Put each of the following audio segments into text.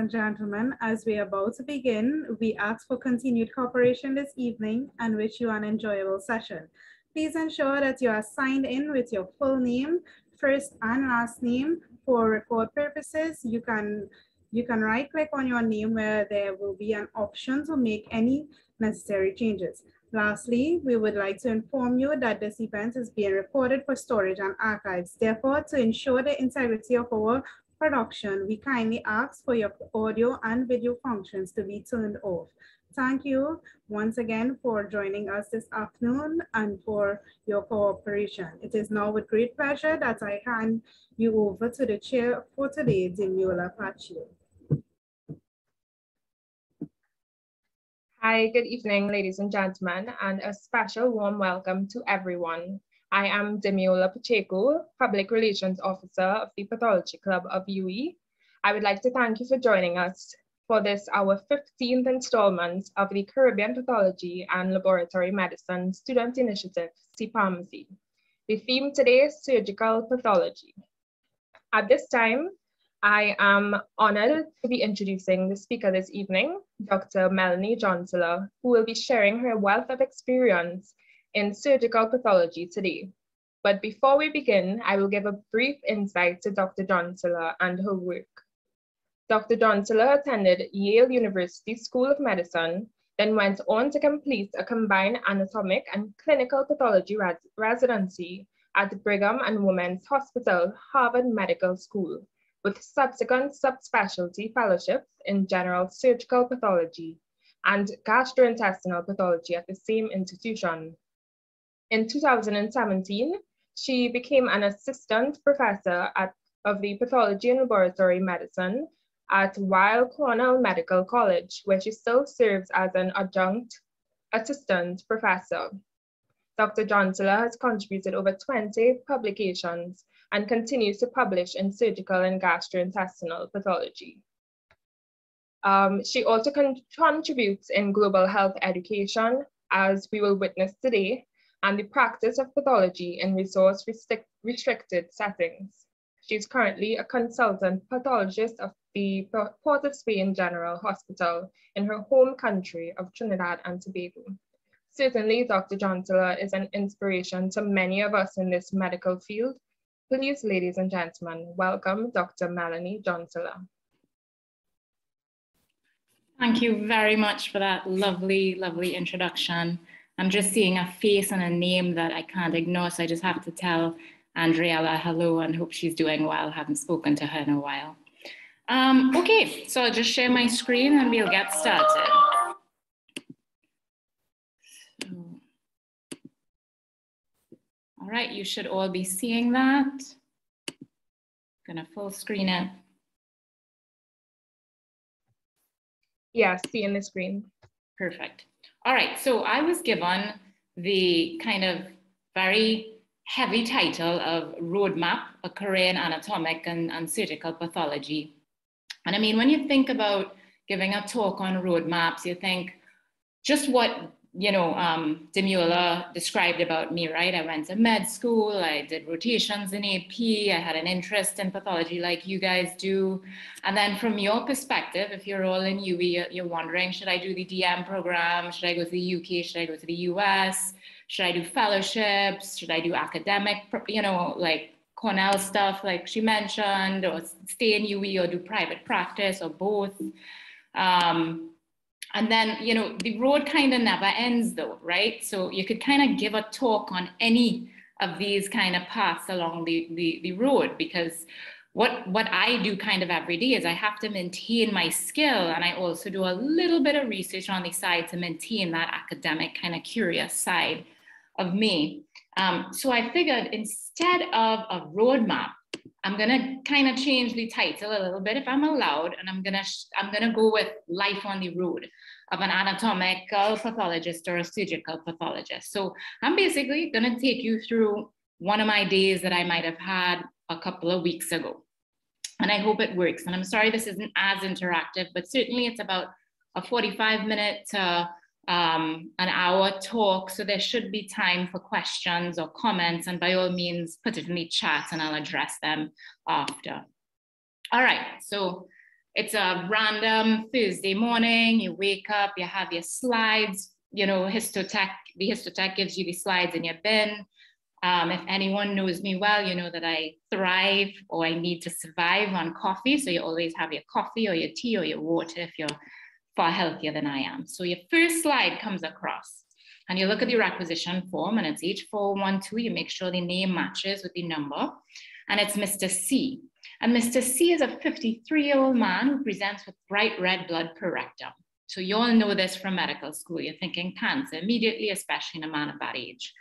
And gentlemen. As we are about to begin, we ask for continued cooperation this evening and wish you an enjoyable session. Please ensure that you are signed in with your full name, first and last name. For record purposes, you can, you can right click on your name where there will be an option to make any necessary changes. Lastly, we would like to inform you that this event is being recorded for storage and archives. Therefore, to ensure the integrity of our production, we kindly ask for your audio and video functions to be turned off. Thank you once again for joining us this afternoon and for your cooperation. It is now with great pleasure that I hand you over to the chair for today, Dimiola Pacio. Hi, good evening, ladies and gentlemen, and a special warm welcome to everyone. I am Demiola Pacheco, Public Relations Officer of the Pathology Club of UWI. I would like to thank you for joining us for this, our 15th installment of the Caribbean Pathology and Laboratory Medicine Student Initiative, CPALMSI. The theme today is surgical pathology. At this time, I am honored to be introducing the speaker this evening, Dr. Melanie Johncilla, who will be sharing her wealth of experience in surgical pathology today. But before we begin, I will give a brief insight to Dr. Johncilla and her work. Dr. Johncilla attended Yale University School of Medicine, then went on to complete a combined anatomic and clinical pathology res residency at Brigham and Women's Hospital, Harvard Medical School, with subsequent subspecialty fellowships in general surgical pathology and gastrointestinal pathology at the same institution. In 2017, she became an assistant professor at, of the pathology and laboratory medicine at Weill Cornell Medical College, where she still serves as an adjunct assistant professor. Dr. Johncilla has contributed over 20 publications and continues to publish in surgical and gastrointestinal pathology. Um, she also con contributes in global health education, as we will witness today, and the practice of pathology in resource restric restricted settings. She's currently a consultant pathologist of the Port of Spain General Hospital in her home country of Trinidad and Tobago. Certainly, Dr. Johncilla is an inspiration to many of us in this medical field. Please, ladies and gentlemen, welcome Dr. Melanie Johncilla. Thank you very much for that lovely, lovely introduction. I'm just seeing a face and a name that I can't ignore, so I just have to tell Andriella hello and hope she's doing well. Haven't spoken to her in a while. Um, okay, so I'll just share my screen and we'll get started. All right, you should all be seeing that. I'm gonna full screen it. Yeah, see in the screen. Perfect. All right, so I was given the kind of very heavy title of Roadmap, a career in anatomic and, and surgical pathology. And I mean, when you think about giving a talk on roadmaps, you think just what you know, um, Demiola described about me, right? I went to med school, I did rotations in AP, I had an interest in pathology like you guys do. And then from your perspective, if you're all in UWI, you're wondering, should I do the DM program? Should I go to the UK? Should I go to the US? Should I do fellowships? Should I do academic, you know, like Cornell stuff, like she mentioned, or stay in UWI or do private practice or both? Um, and then, you know, the road kind of never ends though, right? So you could kind of give a talk on any of these kind of paths along the, the, the road because what what I do kind of every day is I have to maintain my skill and I also do a little bit of research on the side to maintain that academic kind of curious side of me. Um, so I figured instead of a roadmap, I'm gonna kind of change the title a little bit if I'm allowed, and I'm gonna I'm gonna go with life on the road of an anatomical pathologist or a surgical pathologist. So I'm basically gonna take you through one of my days that I might have had a couple of weeks ago, and I hope it works. And I'm sorry this isn't as interactive, but certainly it's about a 45 minute uh, um, an hour talk. So there should be time for questions or comments. And by all means, put it in the chat and I'll address them after. All right, so it's a random Thursday morning, you wake up, you have your slides, you know, Histotech, the Histotech gives you the slides in your bin. Um, if anyone knows me well, you know that I thrive or I need to survive on coffee. So you always have your coffee or your tea or your water if you're far healthier than I am. So your first slide comes across and you look at the requisition form and it's H412. You make sure the name matches with the number and it's Mr. C. And Mr. C is a 53 year old man who presents with bright red blood per rectum. So you all know this from medical school. You're thinking cancer immediately, especially in a man of that age.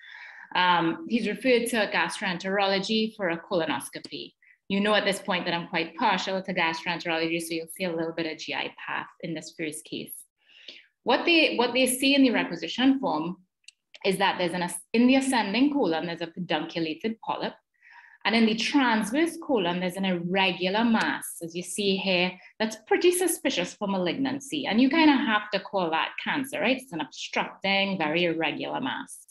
Um, he's referred to gastroenterology for a colonoscopy. You know at this point that I'm quite partial to gastroenterology, so you'll see a little bit of GI path in this first case. What they, what they see in the requisition form is that there's an, in the ascending colon, there's a pedunculated polyp, and in the transverse colon, there's an irregular mass, as you see here, that's pretty suspicious for malignancy. And you kind of have to call that cancer, right? It's an obstructing, very irregular mass.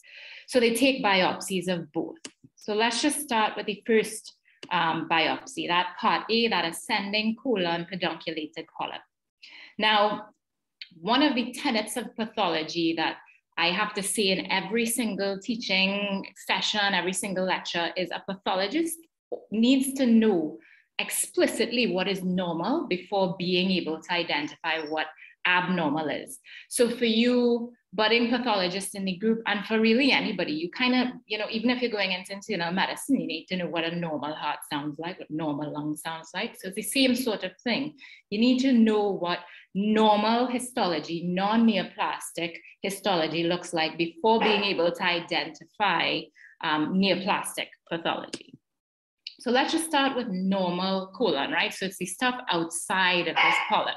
So they take biopsies of both. So let's just start with the first um, biopsy, that part A, that ascending colon pedunculated polyp. Now, one of the tenets of pathology that I have to say in every single teaching session, every single lecture is a pathologist needs to know explicitly what is normal before being able to identify what abnormal is. So for you, budding pathologists in the group, and for really anybody, you kind of, you know, even if you're going into internal medicine, you need to know what a normal heart sounds like, what normal lung sounds like. So it's the same sort of thing. You need to know what normal histology, non-neoplastic histology looks like before being able to identify um, neoplastic pathology. So let's just start with normal colon, right? So it's the stuff outside of this polyp.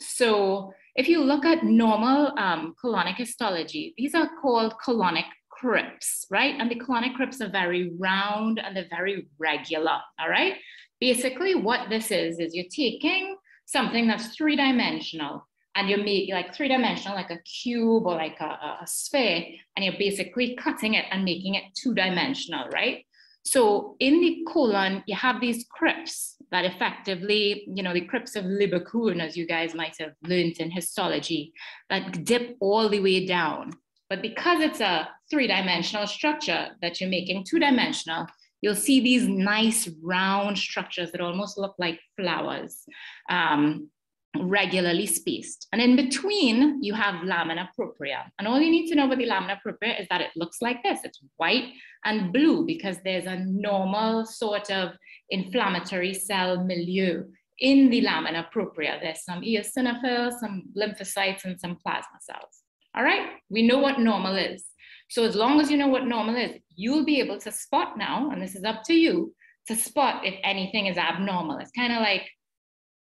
So if you look at normal um, colonic histology, these are called colonic crypts, right? And the colonic crypts are very round and they're very regular, all right? Basically what this is, is you're taking something that's three dimensional and you're making like three dimensional, like a cube or like a, a sphere, and you're basically cutting it and making it two dimensional, right? So in the colon, you have these crypts that effectively, you know, the crypts of Lieberkühn, as you guys might have learned in histology, that dip all the way down. But because it's a three-dimensional structure that you're making two-dimensional, you'll see these nice round structures that almost look like flowers. Um, regularly spaced. And in between, you have lamina propria. And all you need to know about the lamina propria is that it looks like this. It's white and blue because there's a normal sort of inflammatory cell milieu in the lamina propria. There's some eosinophils, some lymphocytes, and some plasma cells. All right, we know what normal is. So as long as you know what normal is, you'll be able to spot now, and this is up to you, to spot if anything is abnormal. It's kind of like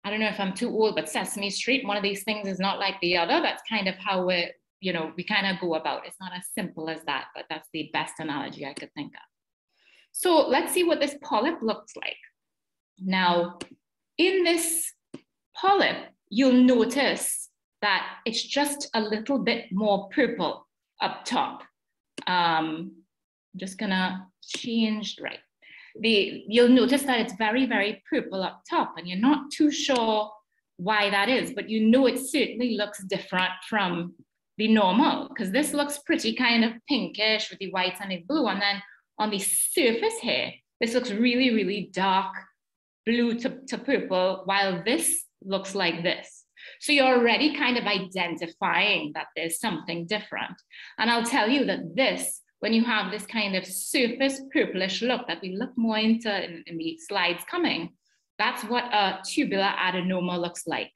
I don't know if I'm too old, but Sesame Street, one of these things is not like the other. That's kind of how we you know, we kind of go about. It's not as simple as that, but that's the best analogy I could think of. So let's see what this polyp looks like. Now, in this polyp, you'll notice that it's just a little bit more purple up top. Um, I'm just gonna change, right the, you'll notice that it's very, very purple up top and you're not too sure why that is, but you know it certainly looks different from the normal because this looks pretty kind of pinkish with the white and the blue. And then on the surface here, this looks really, really dark blue to, to purple, while this looks like this. So you're already kind of identifying that there's something different. And I'll tell you that this when you have this kind of surface purplish look that we look more into in, in the slides coming, that's what a tubular adenoma looks like.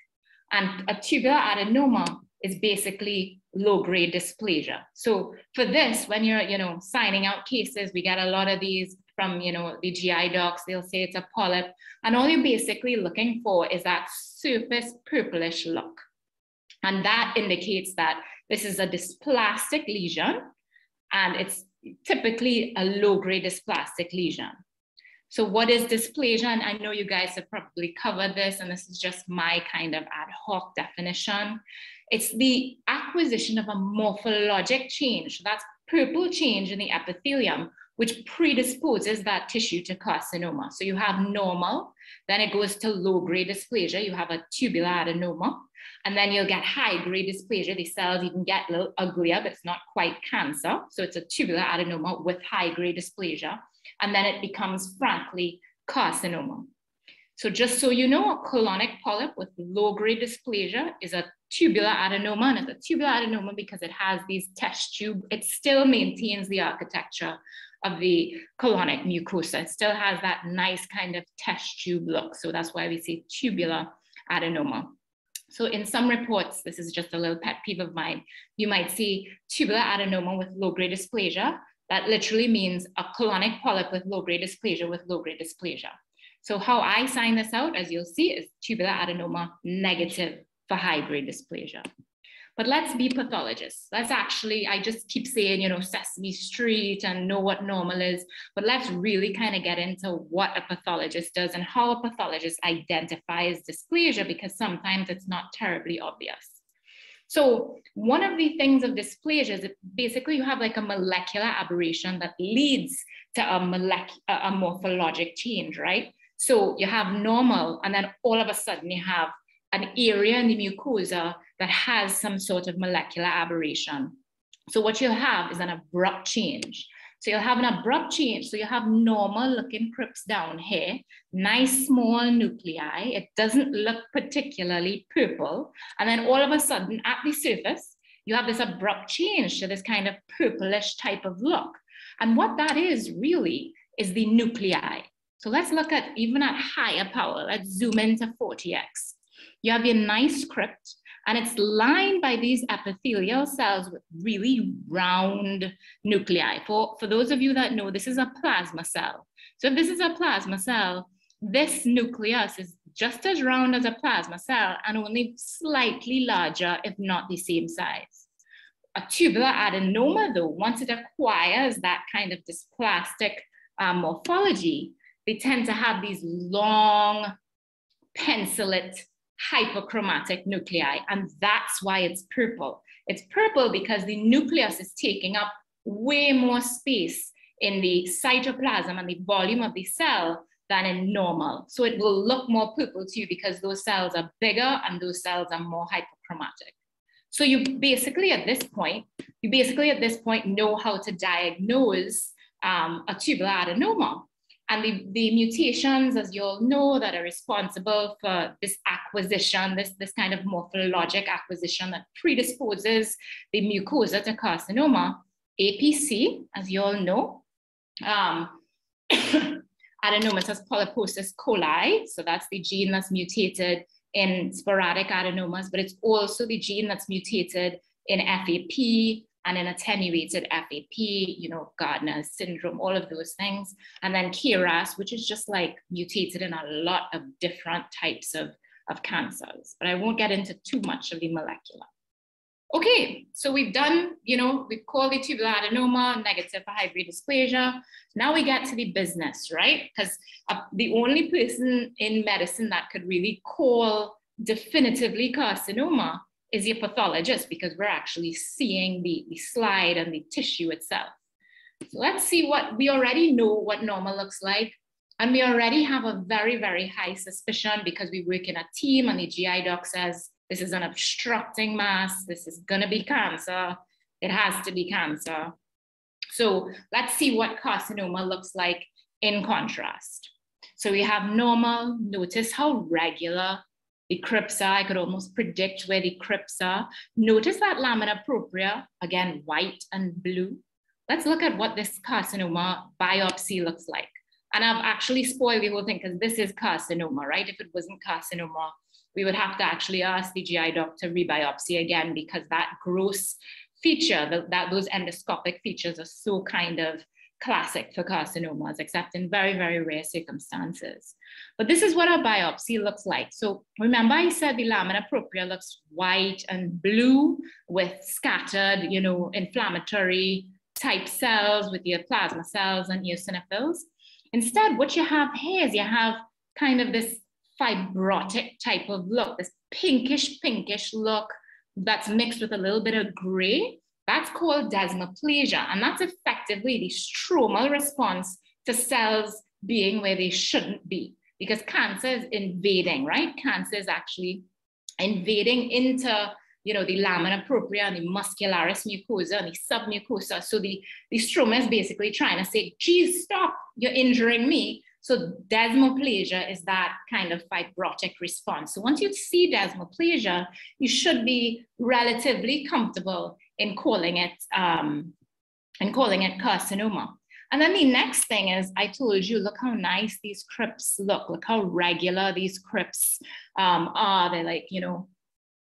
And a tubular adenoma is basically low-grade dysplasia. So for this, when you're, you know, signing out cases, we get a lot of these from, you know, the GI docs, they'll say it's a polyp. And all you're basically looking for is that surface purplish look. And that indicates that this is a dysplastic lesion and it's typically a low-grade dysplastic lesion. So what is dysplasia? And I know you guys have probably covered this, and this is just my kind of ad hoc definition. It's the acquisition of a morphologic change. That's purple change in the epithelium which predisposes that tissue to carcinoma. So you have normal, then it goes to low grade dysplasia. You have a tubular adenoma, and then you'll get high grade dysplasia. The cells even get a little uglier, but it's not quite cancer. So it's a tubular adenoma with high grade dysplasia. And then it becomes, frankly, carcinoma. So just so you know, a colonic polyp with low-grade dysplasia is a tubular adenoma, and it's a tubular adenoma because it has these test tube. It still maintains the architecture of the colonic mucosa. It still has that nice kind of test tube look. So that's why we say tubular adenoma. So in some reports, this is just a little pet peeve of mine, you might see tubular adenoma with low-grade dysplasia. That literally means a colonic polyp with low-grade dysplasia with low-grade dysplasia. So how I sign this out, as you'll see, is tubular adenoma negative for high-grade dysplasia. But let's be pathologists. Let's actually, I just keep saying, you know, Sesame Street and know what normal is, but let's really kind of get into what a pathologist does and how a pathologist identifies dysplasia because sometimes it's not terribly obvious. So one of the things of dysplasia is basically you have like a molecular aberration that leads to a, molec- a morphologic change, right? So you have normal, and then all of a sudden you have an area in the mucosa that has some sort of molecular aberration. So what you'll have is an abrupt change. So you'll have an abrupt change. So you have normal looking crypts down here, nice small nuclei. It doesn't look particularly purple. And then all of a sudden at the surface, you have this abrupt change to this kind of purplish type of look. And what that is really is the nuclei. So let's look at even at higher power. Let's zoom into 40x. You have your nice crypt, and it's lined by these epithelial cells with really round nuclei. For, for those of you that know, this is a plasma cell. So if this is a plasma cell, this nucleus is just as round as a plasma cell and only slightly larger, if not the same size. A tubular adenoma, though, once it acquires that kind of dysplastic um, morphology, they tend to have these long pencilate hyperchromatic nuclei, and that's why it's purple. It's purple because the nucleus is taking up way more space in the cytoplasm and the volume of the cell than in normal. So it will look more purple to you because those cells are bigger and those cells are more hyperchromatic. So you basically at this point, you basically at this point know how to diagnose um, a tubular adenoma. And the, the mutations, as you all know, that are responsible for this acquisition, this, this kind of morphologic acquisition that predisposes the mucosa to carcinoma, APC, as you all know, um, adenomatous polyposis coli. So that's the gene that's mutated in sporadic adenomas, but it's also the gene that's mutated in FAP, and an attenuated FAP, you know, Gardner syndrome, all of those things. And then KRAS, which is just like mutated in a lot of different types of, of cancers. But I won't get into too much of the molecular. Okay, so we've done, you know, we've called the tubular adenoma negative for high-grade dysplasia. Now we get to the business, right? Because uh, the only person in medicine that could really call definitively carcinoma is your pathologist because we're actually seeing the, the slide and the tissue itself. So let's see what we already know what normal looks like. And we already have a very, very high suspicion because we work in a team and the GI doc says, this is an obstructing mass, this is gonna be cancer, it has to be cancer. So let's see what carcinoma looks like in contrast. So we have normal, notice how regular the crypts are. I could almost predict where the crypts are. Notice that lamina propria, again, white and blue. Let's look at what this carcinoma biopsy looks like. And I've actually spoiled the whole thing because this is carcinoma, right? If it wasn't carcinoma, we would have to actually ask the GI doctor rebiopsy again because that gross feature, that, that those endoscopic features are so kind of classic for carcinomas, except in very, very rare circumstances. But this is what a biopsy looks like. So remember I said the lamina propria looks white and blue with scattered, you know, inflammatory type cells with your plasma cells and eosinophils. Instead, what you have here is you have kind of this fibrotic type of look, this pinkish, pinkish look that's mixed with a little bit of gray. That's called desmoplasia. And that's effectively the stromal response to cells being where they shouldn't be because cancer is invading, right? Cancer is actually invading into you know, the lamina propria and the muscularis mucosa and the submucosa. So the, the stroma is basically trying to say, geez, stop, you're injuring me. So desmoplasia is that kind of fibrotic response. So once you see desmoplasia, you should be relatively comfortable in calling it um, in calling it carcinoma. And then the next thing is, I told you, look how nice these crypts look. Look how regular these crypts um, are. They're like, you know,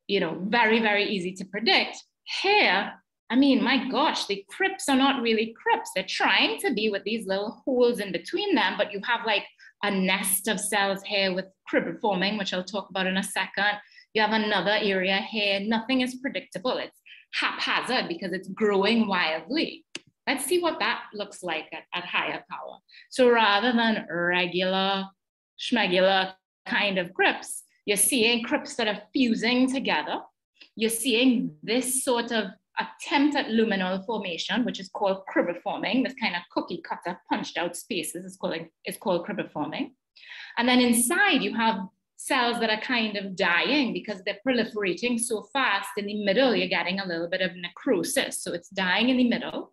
you know, very, very easy to predict. Here, I mean, my gosh, the crypts are not really crypts. They're trying to be with these little holes in between them, but you have like a nest of cells here with cribriforming, which I'll talk about in a second. You have another area here. Nothing is predictable. It's haphazard because it's growing wildly. Let's see what that looks like at, at higher power. So rather than regular, schmegular kind of crypts, you're seeing crypts that are fusing together. You're seeing this sort of attempt at luminal formation, which is called cribriforming, this kind of cookie cutter punched out spaces is called, is called cribriforming. And then inside you have cells that are kind of dying because they're proliferating so fast. In the middle, you're getting a little bit of necrosis. So it's dying in the middle.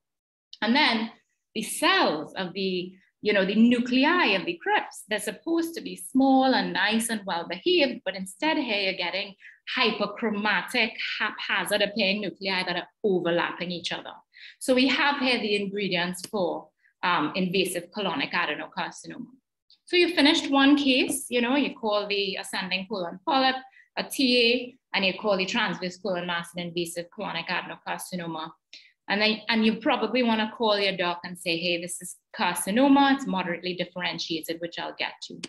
And then the cells of the you know, the nuclei of the crypts. They're supposed to be small and nice and well behaved, but instead here you're getting hyperchromatic, haphazard appearing nuclei that are overlapping each other. So we have here the ingredients for um, invasive colonic adenocarcinoma. So you finished one case, you know, you call the ascending colon polyp a TA, and you call the transverse colon mass an invasive colonic adenocarcinoma. And then, and you probably want to call your doc and say, hey, this is carcinoma, it's moderately differentiated, which I'll get to.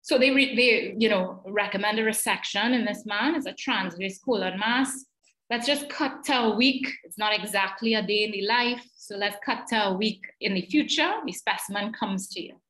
So they, they you know, recommend a resection in this man as a transverse colon mass. Let's just cut to a week. It's not exactly a day in the life. So let's cut to a week in the future. The specimen comes to you.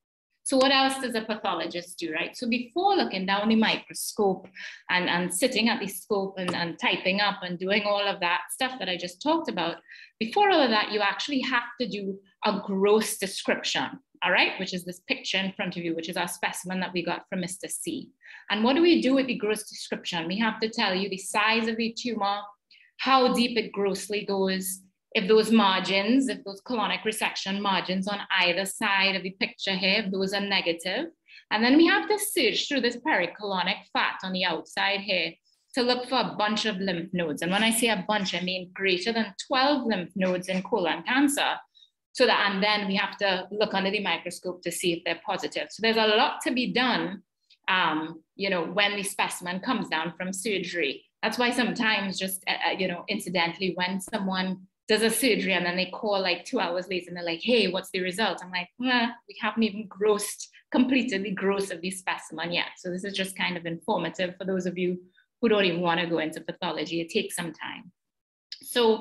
So what else does a pathologist do, right? So before looking down the microscope and, and sitting at the scope and, and typing up and doing all of that stuff that I just talked about, before all of that, you actually have to do a gross description, all right, which is this picture in front of you, which is our specimen that we got from Mr. C. And what do we do with the gross description? We have to tell you the size of the tumor, how deep it grossly goes, if those margins, if those colonic resection margins on either side of the picture here, if those are negative, and then we have to search through this pericolonic fat on the outside here to look for a bunch of lymph nodes. And when I say a bunch, I mean greater than 12 lymph nodes in colon cancer. So that, and then we have to look under the microscope to see if they're positive. So there's a lot to be done, um, you know, when the specimen comes down from surgery. That's why sometimes just, uh, uh you know, incidentally, when someone does a surgery and then they call like two hours later and they're like, hey, what's the result? I'm like, nah, we haven't even grossed, completed the gross of the specimen yet. So this is just kind of informative for those of you who don't even want to go into pathology. It takes some time. So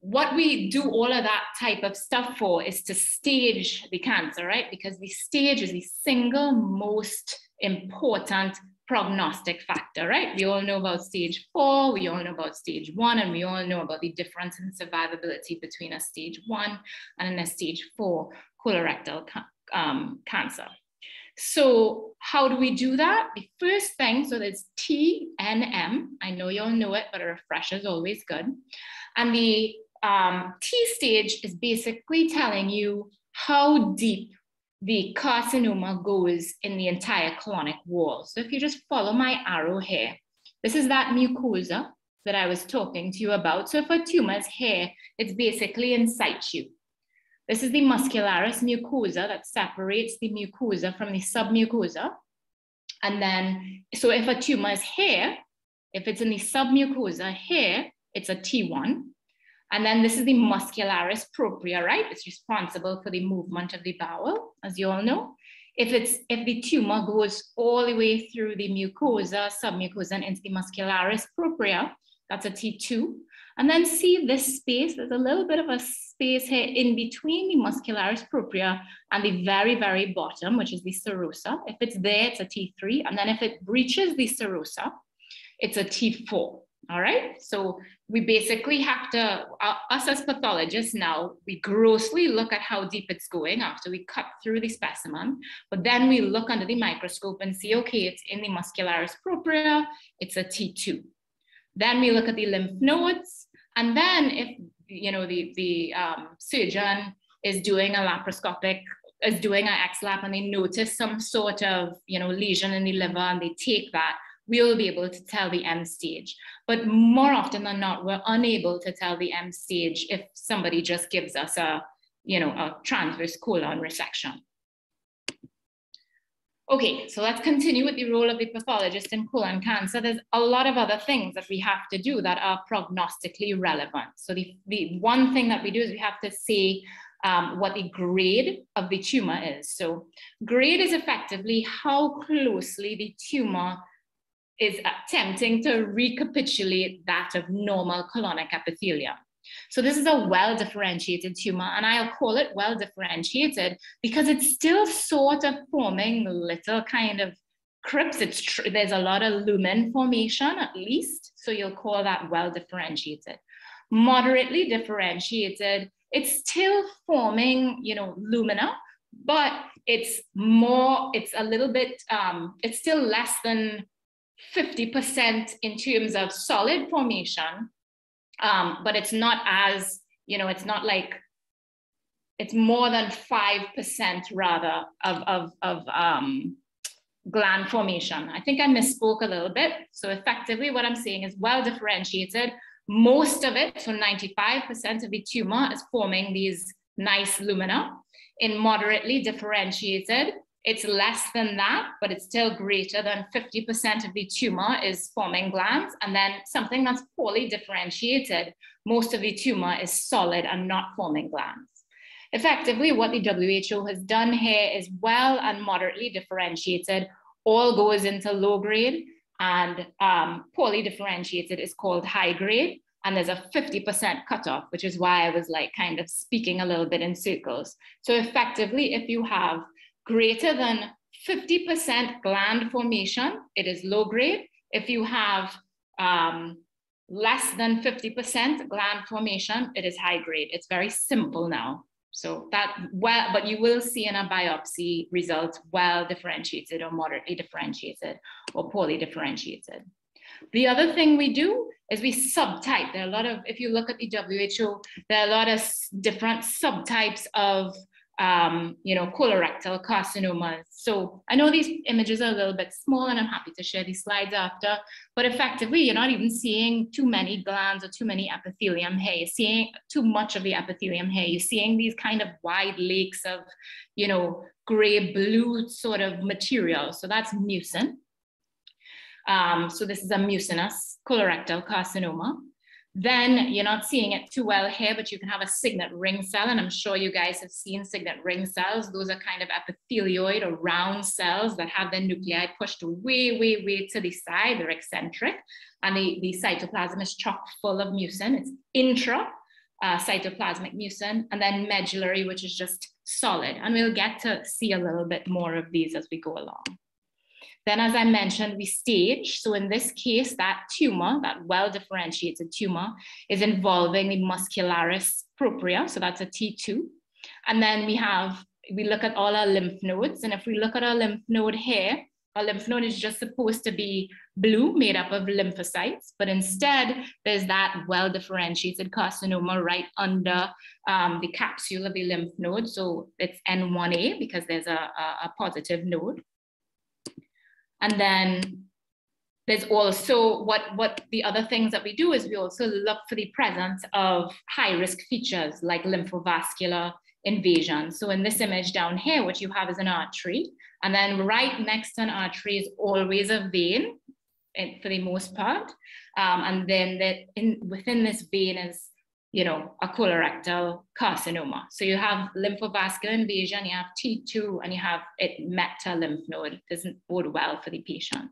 what we do all of that type of stuff for is to stage the cancer, right? Because the stage is the single most important prognostic factor, right? We all know about stage four, we all know about stage one, and we all know about the difference in survivability between a stage one and a stage four colorectal ca um, cancer. So how do we do that? The first thing, so there's TNM. I know you all know it, but a refresher is always good. And the um, T stage is basically telling you how deep the carcinoma goes in the entire colonic wall. So if you just follow my arrow here, this is that mucosa that I was talking to you about. So if a tumor is here, it's basically in situ. This is the muscularis mucosa that separates the mucosa from the submucosa. And then, so if a tumor is here, if it's in the submucosa here, it's a T1. And then this is the muscularis propria, right? It's responsible for the movement of the bowel, as you all know. If it's if the tumor goes all the way through the mucosa, submucosa, and into the muscularis propria, that's a T2. And then see this space, there's a little bit of a space here in between the muscularis propria and the very, very bottom, which is the serosa. If it's there, it's a T3. And then if it breaches the serosa, it's a T4. All right, so we basically have to, uh, us as pathologists now, we grossly look at how deep it's going after we cut through the specimen, but then we look under the microscope and see, okay, it's in the muscularis propria, it's a T2. Then we look at the lymph nodes, and then if, you know, the, the um, surgeon is doing a laparoscopic is doing an X-lap and they notice some sort of, you know, lesion in the liver and they take that, we'll be able to tell the M stage. But more often than not, we're unable to tell the M stage if somebody just gives us a, you know, a transverse colon resection. Okay, so let's continue with the role of the pathologist in colon cancer. There's a lot of other things that we have to do that are prognostically relevant. So the, the one thing that we do is we have to say um, what the grade of the tumor is. So grade is effectively how closely the tumor is attempting to recapitulate that of normal colonic epithelium. So this is a well-differentiated tumor, and I'll call it well-differentiated because it's still sort of forming little kind of crypts. It's there's a lot of lumen formation at least, so you'll call that well-differentiated. Moderately differentiated it's still forming, you know, lumina, but it's more, it's a little bit, um, it's still less than 50% in terms of solid formation, um, but it's not as, you know, it's not like, it's more than 5% rather of, of, of um, gland formation. I think I misspoke a little bit. So effectively what I'm saying is well differentiated, most of it, so 95% of the tumor is forming these nice lumina. In moderately differentiated, it's less than that, but it's still greater than 50% of the tumor is forming glands. And then something that's poorly differentiated, most of the tumor is solid and not forming glands. Effectively, what the WHO has done here is well and moderately differentiated, all goes into low grade, and um, poorly differentiated is called high grade. And there's a 50% cutoff, which is why I was like kind of speaking a little bit in circles. So effectively, if you have greater than 50% gland formation, it is low grade. If you have um, less than 50% gland formation, it is high grade. It's very simple now. So that well, but you will see in a biopsy results well differentiated or moderately differentiated or poorly differentiated. The other thing we do is we subtype. There are a lot of, if you look at the WHO, there are a lot of different subtypes of um, you know, colorectal carcinomas. So I know these images are a little bit small and I'm happy to share these slides after, but effectively you're not even seeing too many glands or too many epithelium here. You're seeing too much of the epithelium here. You're seeing these kind of wide lakes of, you know, gray blue sort of material. So that's mucin. Um, so this is a mucinous colorectal carcinoma then you're not seeing it too well here, but you can have a signet ring cell. And I'm sure you guys have seen signet ring cells. Those are kind of epithelioid or round cells that have their nuclei pushed way, way, way to the side. They're eccentric. And the, the cytoplasm is chock full of mucin. It's intra uh, cytoplasmic mucin, and then medullary, which is just solid. And we'll get to see a little bit more of these as we go along. Then, as I mentioned, we stage. So in this case, that tumor, that well-differentiated tumor, is involving the muscularis propria. So that's a T2. And then we have, we look at all our lymph nodes. And if we look at our lymph node here, our lymph node is just supposed to be blue, made up of lymphocytes, but instead there's that well-differentiated carcinoma right under um, the capsule of the lymph node. So it's N1A because there's a, a, a positive node. And then there's also what, what the other things that we do is we also look for the presence of high risk features like lymphovascular invasion. So in this image down here, what you have is an artery. And then right next to an artery is always a vein eh, for the most part. Um, and then that in, within this vein is you know, a colorectal carcinoma. So you have lymphovascular invasion, you have T2, and you have it meta lymph node. It doesn't bode well for the patient.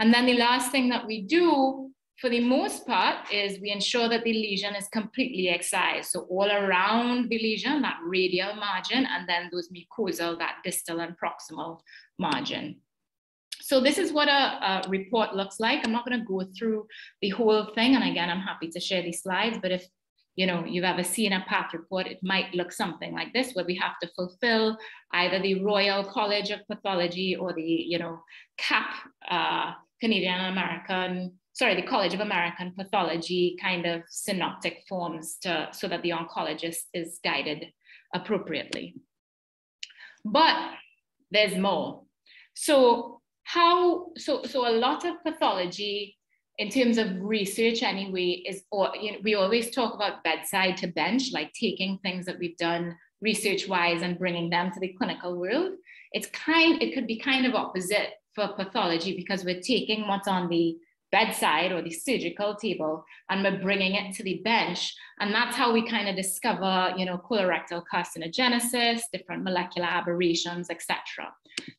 And then the last thing that we do for the most part is we ensure that the lesion is completely excised. So all around the lesion, that radial margin, and then those mucosal, that distal and proximal margin. So this is what a, a report looks like. I'm not going to go through the whole thing. And again, I'm happy to share these slides, but if you know, you've ever seen a path report, it might look something like this, where we have to fulfill either the Royal College of Pathology or the, you know, CAP, uh, Canadian American, sorry, the College of American Pathology kind of synoptic forms to, so that the oncologist is guided appropriately. But there's more. So how, so, so a lot of pathology in terms of research anyway is or you know, we always talk about bedside to bench like taking things that we've done research wise and bringing them to the clinical world. It's kind it could be kind of opposite for pathology because we're taking what's on the bedside or the surgical table and we're bringing it to the bench. And that's how we kind of discover you know colorectal carcinogenesis different molecular aberrations etc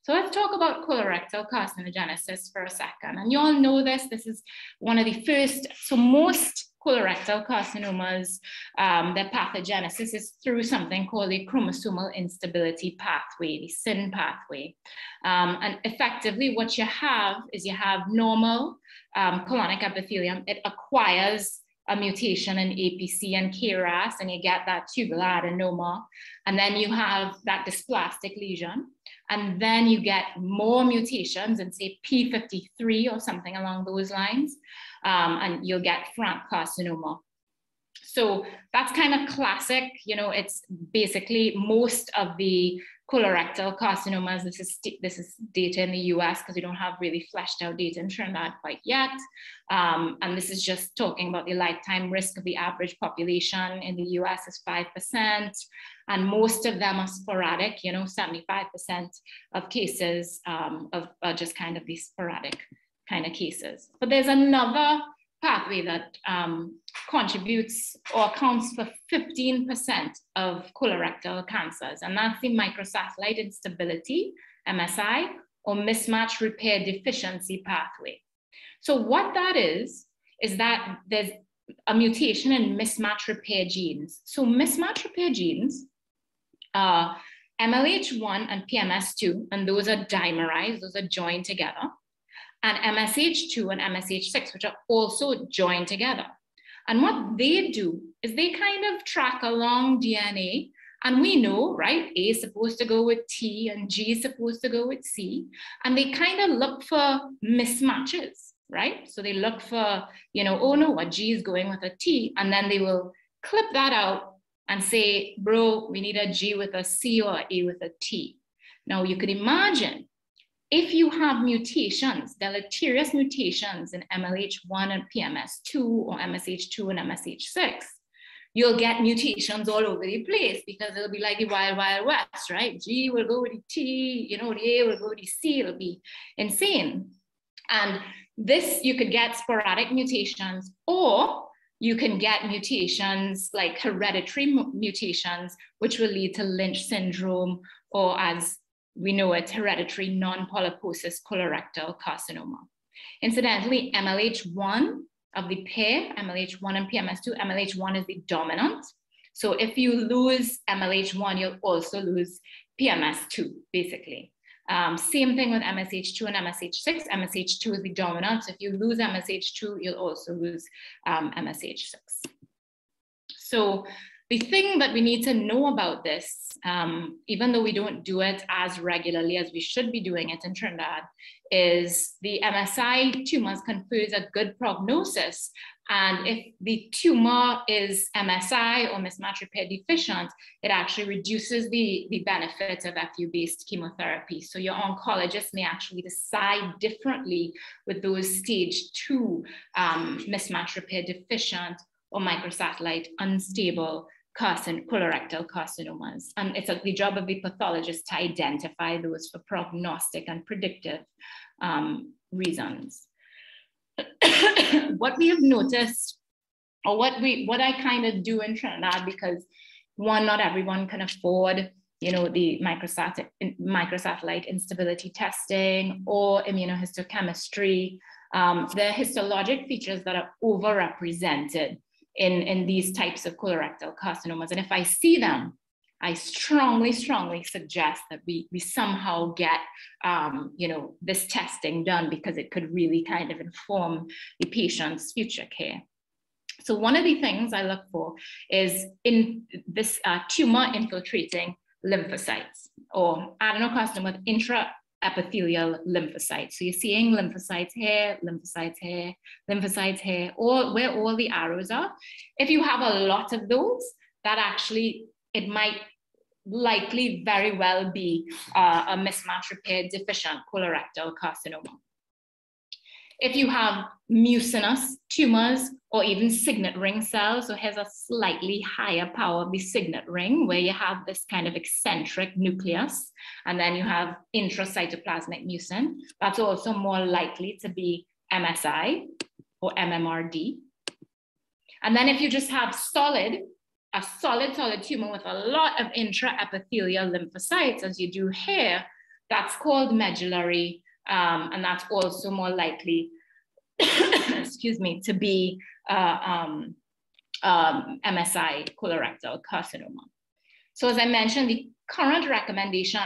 so let's talk about colorectal carcinogenesis for a second. And you all know this this is one of the first so most colorectal carcinomas, um, their pathogenesis is through something called the chromosomal instability pathway, the CIN pathway. Um, and effectively, what you have is you have normal um, colonic epithelium. It acquires a mutation in APC and KRAS, and you get that tubular adenoma. And then you have that dysplastic lesion. And then you get more mutations in, say, P53 or something along those lines um, and you'll get frank carcinoma. So that's kind of classic, you know, it's basically most of the colorectal carcinomas. This is, this is data in the US because we don't have really fleshed out data in Trinidad quite yet. Um, and this is just talking about the lifetime risk of the average population in the US is 5%. And most of them are sporadic, you know, 75% of cases um, of uh, just kind of these sporadic kind of cases. But there's another pathway that um, contributes or accounts for 15% of colorectal cancers, and that's the microsatellite instability, MSI, or mismatch repair deficiency pathway. So what that is, is that there's a mutation in mismatch repair genes. So mismatch repair genes are MLH1 and PMS2, and those are dimerized, those are joined together and MSH2 and MSH6, which are also joined together. And what they do is they kind of track along DNA. And we know, right, A is supposed to go with T and G is supposed to go with C. And they kind of look for mismatches, right? So they look for, you know, oh no, a G is going with a T. And then they will clip that out and say, bro, we need a G with a C or a A with a T. Now you could imagine if you have mutations, deleterious mutations in MLH1 and PMS2 or MSH2 and MSH6, you'll get mutations all over the place because it'll be like the wild, wild west, right? G will go with the T, you know, the A will go with the C, it'll be insane. And this, you could get sporadic mutations or you can get mutations like hereditary mutations, which will lead to Lynch syndrome or as we know it's hereditary non-polyposis colorectal carcinoma. Incidentally, MLH1 of the pair, MLH1 and PMS2, MLH1 is the dominant. So if you lose MLH1, you'll also lose PMS2, basically. Um, same thing with MSH2 and MSH6. MSH2 is the dominant. So if you lose MSH2, you'll also lose um, MSH6. So the thing that we need to know about this, um, even though we don't do it as regularly as we should be doing it in Trinidad, is the MSI tumors confers a good prognosis. And if the tumor is MSI or mismatch repair deficient, it actually reduces the, the benefit of FU-based chemotherapy. So your oncologist may actually decide differently with those stage two um, mismatch repair deficient or microsatellite unstable carcin colorectal carcinomas. And it's a, the job of the pathologist to identify those for prognostic and predictive um, reasons. what we have noticed, or what we what I kind of do in Trinidad, because one, not everyone can afford you know, the microsatellite, instability testing or immunohistochemistry. Um, the histologic features that are overrepresented in, in these types of colorectal carcinomas. And if I see them, I strongly, strongly suggest that we, we somehow get, um, you know, this testing done because it could really kind of inform the patient's future care. So one of the things I look for is in this uh, tumor infiltrating lymphocytes or adenocarcinoma with intraepithelial lymphocytes. So you're seeing lymphocytes here, lymphocytes here, lymphocytes here, or where all the arrows are. If you have a lot of those, that actually, it might likely very well be uh, a mismatch repair deficient colorectal carcinoma. If you have mucinous tumors or even signet ring cells, so here's a slightly higher power of the signet ring where you have this kind of eccentric nucleus, and then you have intracytoplasmic mucin, that's also more likely to be MSI or MMRD. And then if you just have solid a solid, solid tumor with a lot of intraepithelial lymphocytes, as you do here, that's called medullary, um, and that's also more likely, excuse me, to be uh, um, um, MSI colorectal carcinoma. So as I mentioned, the current recommendation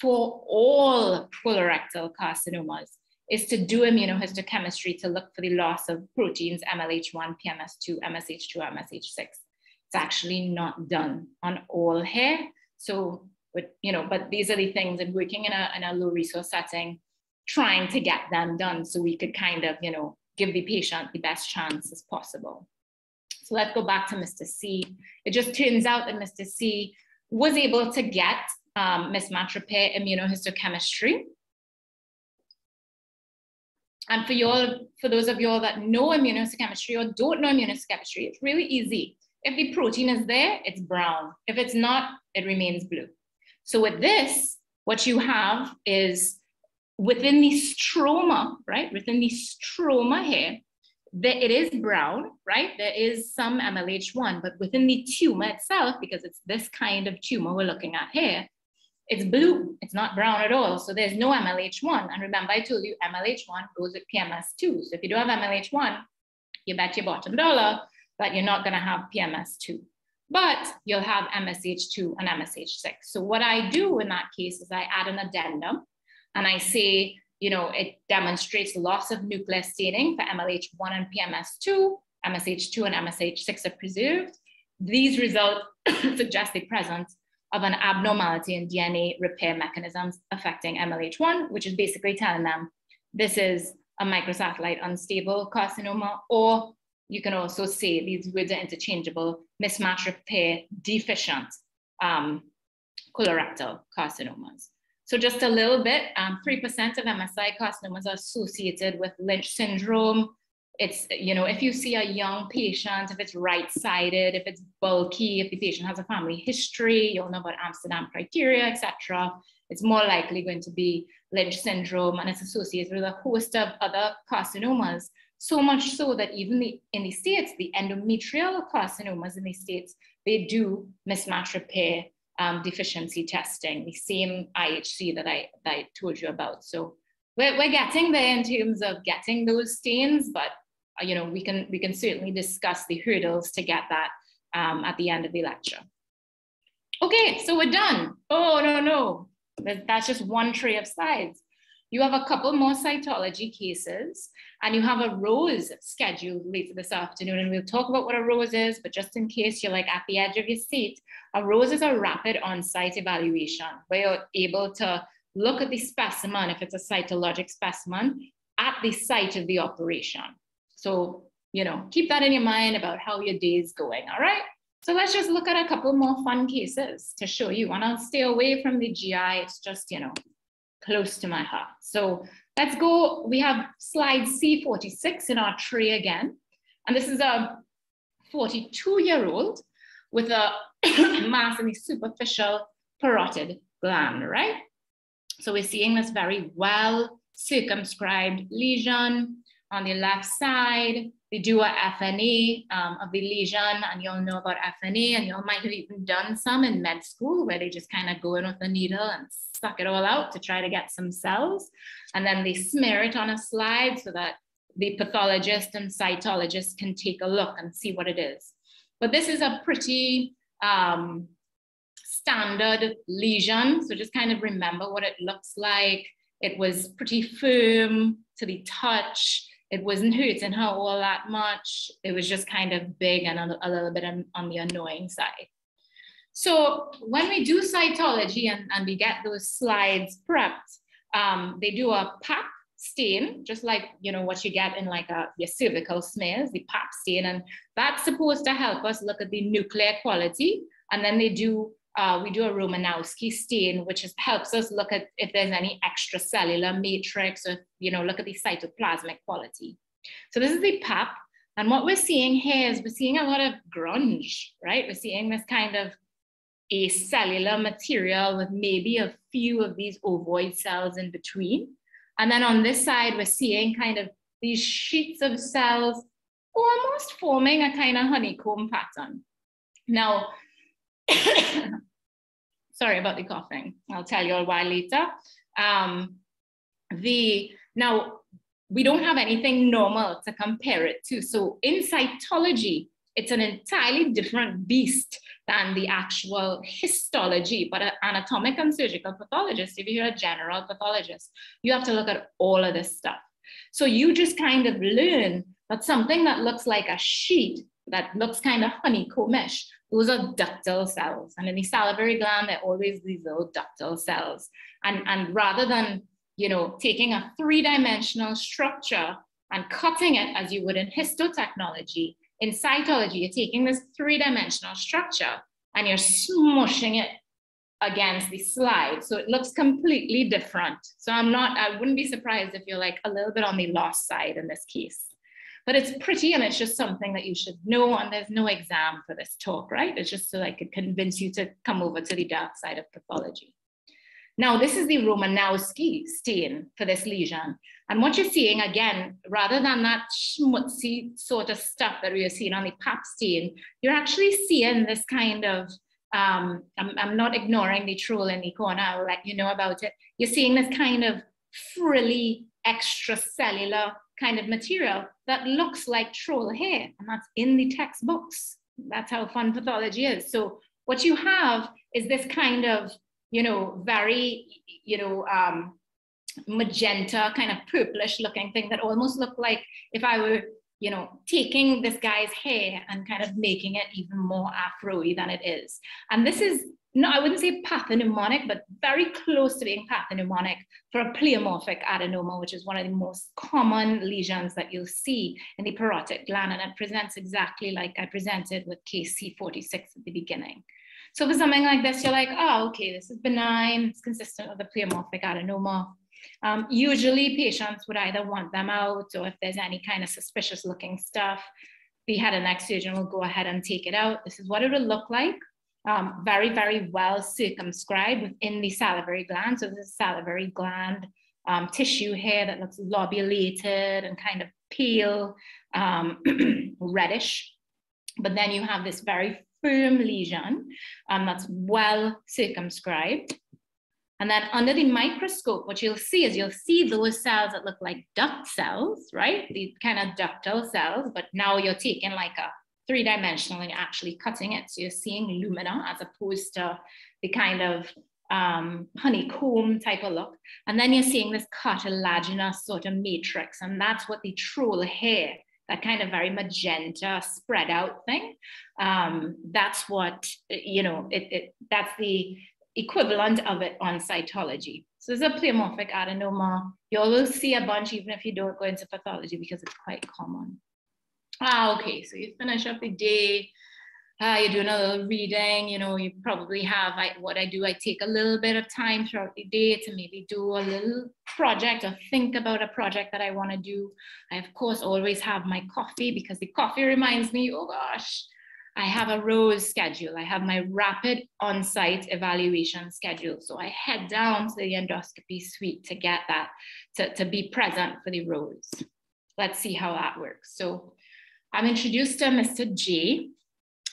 for all colorectal carcinomas is to do immunohistochemistry to look for the loss of proteins MLH1, PMS2, MSH2, MSH6 It's actually not done on all hair. So, but you know, but these are the things and working in a, in a low resource setting, trying to get them done so we could kind of, you know, give the patient the best chance as possible. So let's go back to Mr. C. It just turns out that Mr. C was able to get um, mismatch repair immunohistochemistry. And for you all, for those of you all that know immunohistochemistry or don't know immunohistochemistry, it's really easy. If the protein is there, it's brown. If it's not, it remains blue. So with this, what you have is within the stroma, right? Within the stroma here, there, it is brown, right? There is some MLH1, but within the tumor itself, because it's this kind of tumor we're looking at here, it's blue. It's not brown at all. So there's no MLH1. And remember, I told you MLH1 goes with PMS2. So if you don't have MLH1, you bet your bottom dollar that you're not going to have PMS2. But you'll have MSH2 and MSH6. So what I do in that case is I add an addendum and I say, you know, it demonstrates loss of nuclear staining for MLH1 and PMS2, MSH2 and MSH6 are preserved. These results suggest the presence of an abnormality in DNA repair mechanisms affecting MLH1, which is basically telling them this is a microsatellite unstable carcinoma or you can also say these words are interchangeable, mismatch repair deficient um, colorectal carcinomas. So just a little bit, 3% um, of MSI carcinomas are associated with Lynch syndrome. It's, you know, if you see a young patient, if it's right-sided, if it's bulky, if the patient has a family history, you'll know about Amsterdam criteria, etc. It's more likely going to be Lynch syndrome and it's associated with a host of other carcinomas so much so that even the, in the States, the endometrial carcinomas in the States, they do mismatch repair um, deficiency testing, the same IHC that I, that I told you about. So we're, we're getting there in terms of getting those stains, but uh, you know, we can, we can certainly discuss the hurdles to get that um, at the end of the lecture. Okay, so we're done. Oh, no, no, that's just one tray of slides. You have a couple more cytology cases and you have a rose scheduled later this afternoon. And we'll talk about what a rose is, but just in case you're like at the edge of your seat, a rose is a rapid on-site evaluation where you're able to look at the specimen, if it's a cytologic specimen, at the site of the operation. So, you know, keep that in your mind about how your day is going, all right? So let's just look at a couple more fun cases to show you. And I'll stay away from the GI. It's just, you know, close to my heart. So let's go. We have slide C46 in our tray again. And this is a 42 year old with a mass in the superficial parotid gland, right? So we're seeing this very well circumscribed lesion on the left side. They do a FNA um, of the lesion, and you all know about FNA, and you all might have even done some in med school where they just kind of go in with a needle and suck it all out to try to get some cells. And then they smear it on a slide so that the pathologist and cytologist can take a look and see what it is. But this is a pretty um, standard lesion. So just kind of remember what it looks like. It was pretty firm to the touch. It wasn't hurting her all that much. It was just kind of big and a, a little bit on, on, the annoying side. So when we do cytology and, and we get those slides prepped, um, they do a pap stain, just like you know what you get in like a your cervical smears, the pap stain, and that's supposed to help us look at the nuclear quality. And then they do uh, we do a Romanowsky stain, which is, helps us look at if there's any extracellular matrix or, you know, look at the cytoplasmic quality. So this is the PAP. And what we're seeing here is we're seeing a lot of grunge, right? We're seeing this kind of a cellular material with maybe a few of these ovoid cells in between. And then on this side, we're seeing kind of these sheets of cells almost forming a kind of honeycomb pattern. Now, sorry about the coughing. I'll tell you a while later. Um, the now we don't have anything normal to compare it to. So in cytology, it's an entirely different beast than the actual histology. But an anatomic and surgical pathologist, if you're a general pathologist, you have to look at all of this stuff. So you just kind of learn that something that looks like a sheet that looks kind of honeycombish those are ductal cells. And in the salivary gland, there are always these little ductal cells. And, and rather than, you know, taking a three-dimensional structure and cutting it as you would in histotechnology, in cytology, you're taking this three-dimensional structure and you're smushing it against the slide. So it looks completely different. So I'm not, I wouldn't be surprised if you're like a little bit on the lost side in this case but it's pretty and it's just something that you should know. And there's no exam for this talk, right? It's just so I could convince you to come over to the dark side of pathology. Now, this is the Romanowsky stain for this lesion. And what you're seeing, again, rather than that schmutzy sort of stuff that we are seeing on the pap stain, you're actually seeing this kind of, um, I'm, I'm not ignoring the troll in the corner, I will let you know about it. You're seeing this kind of frilly extracellular kind of material that looks like troll hair, and that's in the textbooks. That's how fun pathology is. So what you have is this kind of, you know, very, you know, um, magenta, kind of purplish looking thing that almost looked like if I were, you know, taking this guy's hair and kind of making it even more afro-y than it is. And this is no, I wouldn't say pathognomonic, but very close to being pathognomonic for a pleomorphic adenoma, which is one of the most common lesions that you'll see in the parotid gland. And it presents exactly like I presented with case C46 at the beginning. So for something like this, you're like, oh, okay, this is benign. It's consistent with a pleomorphic adenoma. Um, usually patients would either want them out or if there's any kind of suspicious looking stuff, the head and neck surgeon will go ahead and take it out. This is what it will look like um, very, very well circumscribed within the salivary gland. So this is salivary gland um, tissue here that looks lobulated and kind of pale, um, reddish. But then you have this very firm lesion um, that's well circumscribed. And then under the microscope, what you'll see is you'll see those cells that look like duct cells, right? These kind of ductal cells, but now you're taking like a three dimensional you're actually cutting it. So you're seeing lumina as opposed to the kind of um, honeycomb type of look. And then you're seeing this cartilaginous sort of matrix. And that's what the troll hair, that kind of very magenta spread out thing. Um, that's what, you know, it, it, that's the equivalent of it on cytology. So it's a pleomorphic adenoma. You always see a bunch even if you don't go into pathology because it's quite common. Ah, okay, so you finish up the day, uh, you're doing a little reading, you know, you probably have, I, what I do, I take a little bit of time throughout the day to maybe do a little project or think about a project that I want to do. I, of course, always have my coffee because the coffee reminds me, oh gosh, I have a rose schedule. I have my rapid on-site evaluation schedule. So I head down to the endoscopy suite to get that, to, to be present for the rose. Let's see how that works. So I'm introduced to Mr. J.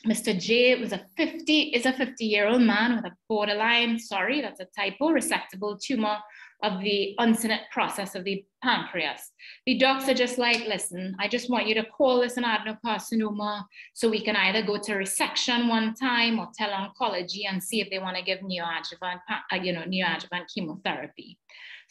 Mr. J was a 50, is a 50 year old man with a borderline, sorry, that's a typo, resectable tumor of the uncinate process of the pancreas. The docs are just like, listen, I just want you to call this an adenocarcinoma so we can either go to resection one time or tell oncology and see if they want to give neoadjuvant, uh, you know, neoadjuvant chemotherapy.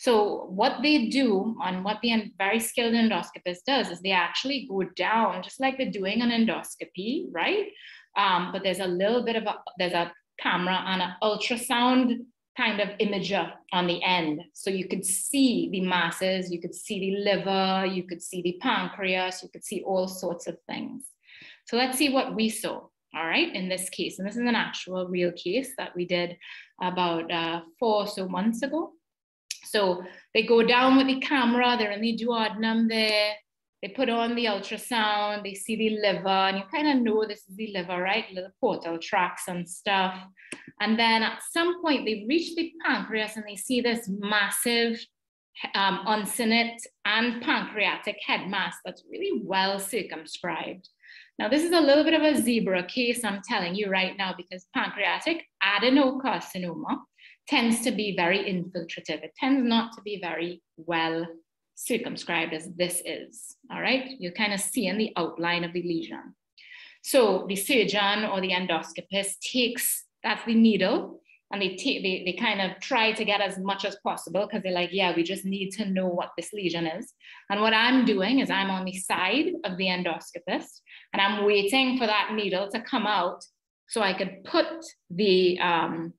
So what they do and what the very skilled endoscopist does is they actually go down just like they're doing an endoscopy, right? Um, but there's a little bit of a, there's a camera and an ultrasound kind of imager on the end. So you could see the masses, you could see the liver, you could see the pancreas, you could see all sorts of things. So let's see what we saw, all right, in this case. And this is an actual real case that we did about uh, four or so months ago. So they go down with the camera, they're in the duodenum there, they put on the ultrasound, they see the liver, and you kind of know this is the liver, right? Little portal tracts and stuff. And then at some point, they reach the pancreas and they see this massive um, uncinate and pancreatic head mass that's really well circumscribed. Now, this is a little bit of a zebra case, I'm telling you right now, because pancreatic adenocarcinoma tends to be very infiltrative. It tends not to be very well circumscribed as this is, all right? You're kind of seeing the outline of the lesion. So the surgeon or the endoscopist takes, that's the needle, and they take, they, they kind of try to get as much as possible because they're like, yeah, we just need to know what this lesion is. And what I'm doing is I'm on the side of the endoscopist and I'm waiting for that needle to come out so I could put the, um,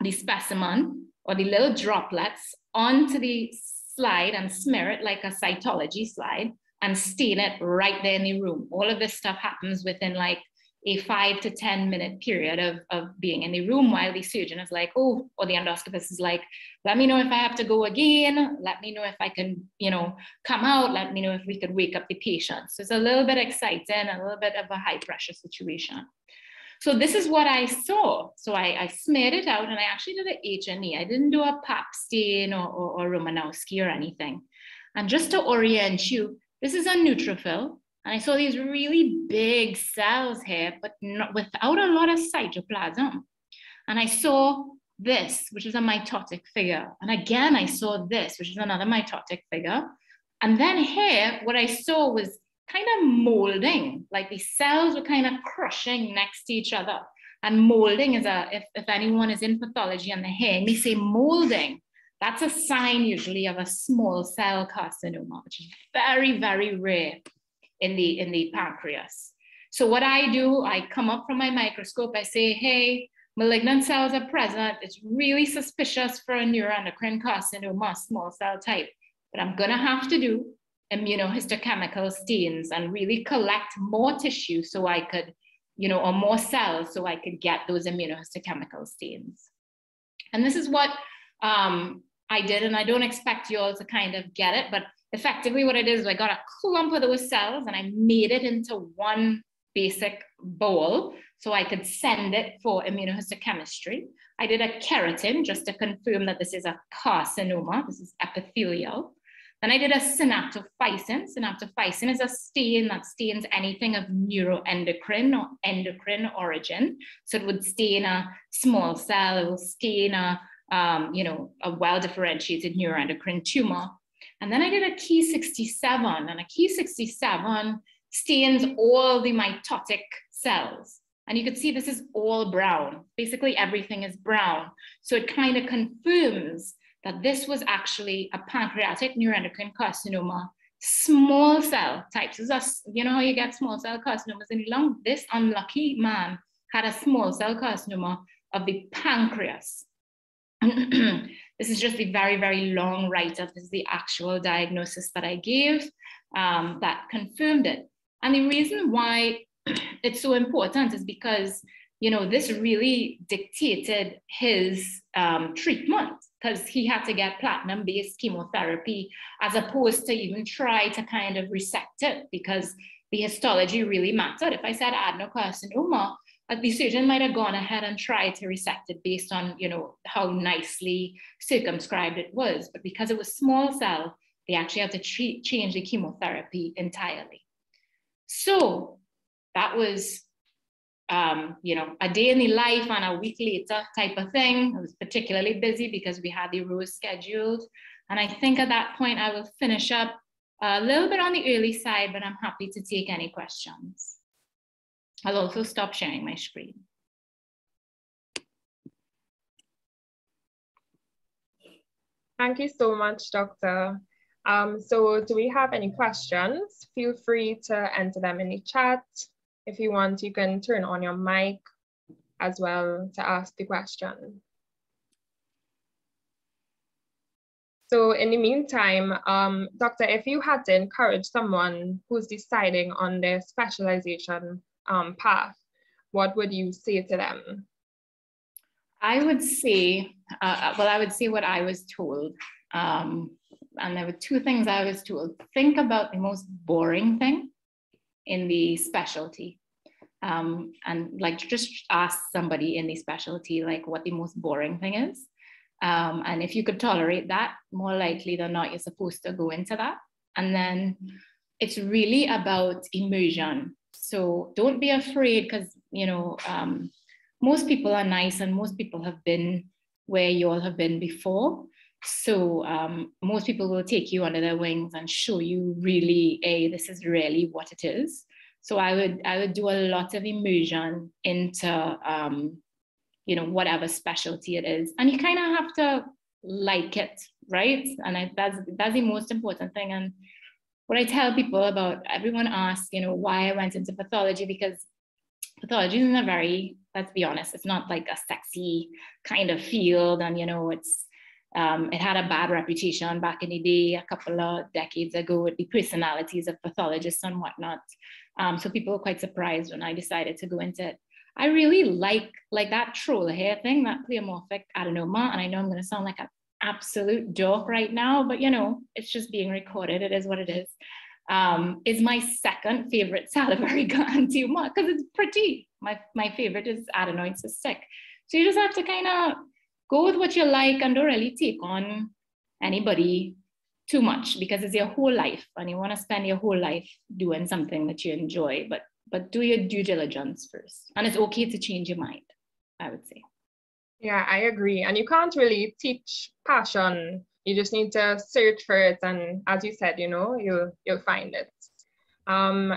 the specimen or the little droplets onto the slide and smear it like a cytology slide and stain it right there in the room. All of this stuff happens within like a five to 10 minute period of, of being in the room while the surgeon is like, oh, or the endoscopist is like, let me know if I have to go again. Let me know if I can, you know, come out. Let me know if we could wake up the patient. So it's a little bit exciting, a little bit of a high pressure situation. So this is what I saw. So I, I smeared it out and I actually did an H&E. I didn't do a pap stain or, or, or Romanowsky or anything. And just to orient you, this is a neutrophil. And I saw these really big cells here, but not, without a lot of cytoplasm. And I saw this, which is a mitotic figure. And again, I saw this, which is another mitotic figure. And then here, what I saw was kind of molding, like the cells were kind of crushing next to each other. And molding is a, if, if anyone is in pathology and they're hearing me say molding, that's a sign usually of a small cell carcinoma, which is very, very rare in the, in the pancreas. So what I do, I come up from my microscope, I say, hey, malignant cells are present. It's really suspicious for a neuroendocrine carcinoma, small cell type. But I'm gonna have to do immunohistochemical stains and really collect more tissue so I could, you know, or more cells so I could get those immunohistochemical stains. And this is what um, I did, and I don't expect you all to kind of get it, but effectively what I did is I got a clump of those cells and I made it into one basic bowl so I could send it for immunohistochemistry. I did a keratin just to confirm that this is a carcinoma, this is epithelial. Then I did a synaptophysin. Synaptophysin is a stain that stains anything of neuroendocrine or endocrine origin. So it would stain a small cell, it will stain a, um, you know, a well-differentiated neuroendocrine tumor. And then I did a Ki67, and a Ki67 stains all the mitotic cells. And you can see this is all brown. Basically, everything is brown. So it kind of confirms that this was actually a pancreatic neuroendocrine carcinoma, small cell types. This is you know how you get small cell carcinomas in the lung? This unlucky man had a small cell carcinoma of the pancreas. this is just the very, very long write-up. This is the actual diagnosis that I gave um, that confirmed it. And the reason why it's so important is because you know, this really dictated his um, treatment because he had to get platinum based chemotherapy as opposed to even try to kind of resect it because the histology really mattered. If I said adenocarcinoma, the surgeon might have gone ahead and tried to resect it based on, you know, how nicely circumscribed it was. But because it was small cell, they actually had to treat, change the chemotherapy entirely. So that was um, you know, a day in the life and a week later type of thing. I was particularly busy because we had the rose scheduled. And I think at that point I will finish up a little bit on the early side, but I'm happy to take any questions. I'll also stop sharing my screen. Thank you so much, Doctor. Um, so do we have any questions? Feel free to enter them in the chat. If you want, you can turn on your mic as well to ask the question. So in the meantime, um, Doctor, if you had to encourage someone who's deciding on their specialization um, path, what would you say to them? I would say, uh, well, I would say what I was told. Um, and there were two things I was told. Think about the most boring thing in the specialty. Um, and like just ask somebody in the specialty like what the most boring thing is. Um, and if you could tolerate that, more likely than not, you're supposed to go into that. And then it's really about immersion. So don't be afraid because, you know, um, most people are nice and most people have been where you all have been before. So um, most people will take you under their wings and show you really, a this is really what it is. So I would I would do a lot of immersion into um, you know whatever specialty it is, and you kind of have to like it, right? And I, that's that's the most important thing. And what I tell people about everyone asks, you know, why I went into pathology because pathology isn't a very let's be honest, it's not like a sexy kind of field, and you know it's um, it had a bad reputation back in the day, a couple of decades ago, with the personalities of pathologists and whatnot. Um, so people were quite surprised when I decided to go into it. I really like like that troll hair thing, that pleomorphic adenoma, and I know I'm going to sound like an absolute joke right now, but you know, it's just being recorded. It is what it is. Um, is my second favorite salivary gland tumor because it's pretty. My my favorite is adenoid cystic. So you just have to kind of go with what you like and don't really take on anybody too much because it's your whole life and you want to spend your whole life doing something that you enjoy but but do your due diligence first. And it's okay to change your mind i would say. Yeah i agree. And you can't really teach passion. You just need to search for it. And as you said you know you'll you'll find it. Um